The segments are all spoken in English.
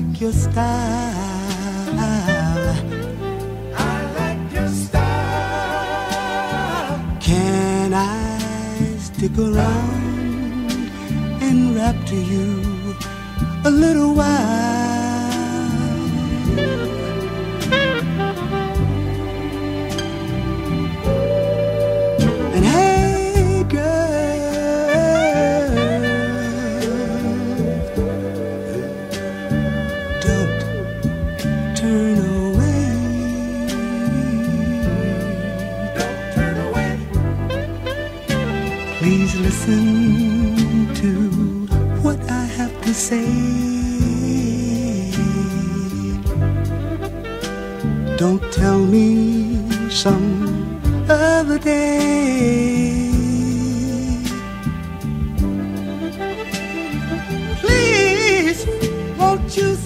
like your style. I like your style. Can I stick around? and rap to you a little while. Please listen to what I have to say. Don't tell me some other day. Please, won't you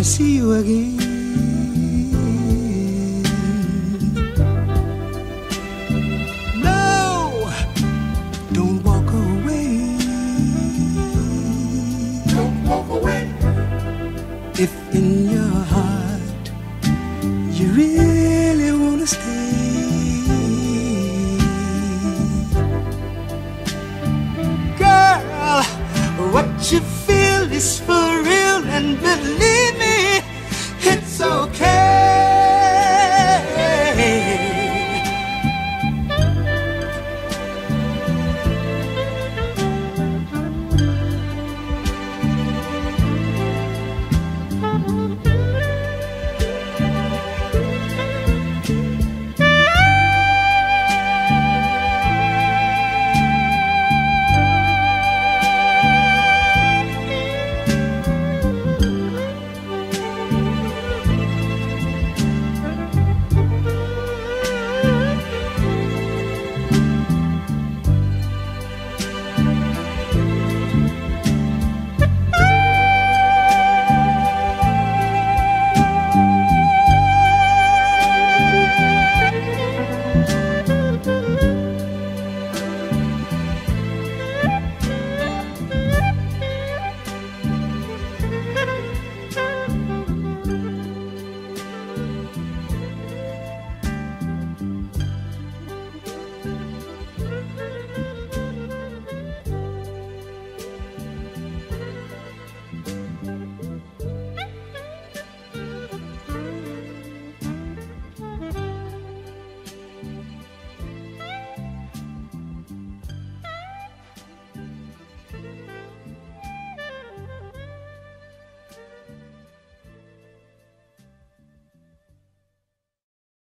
I see you again? No, don't walk away. Don't walk away. If in your heart you really wanna stay. Girl, what you feel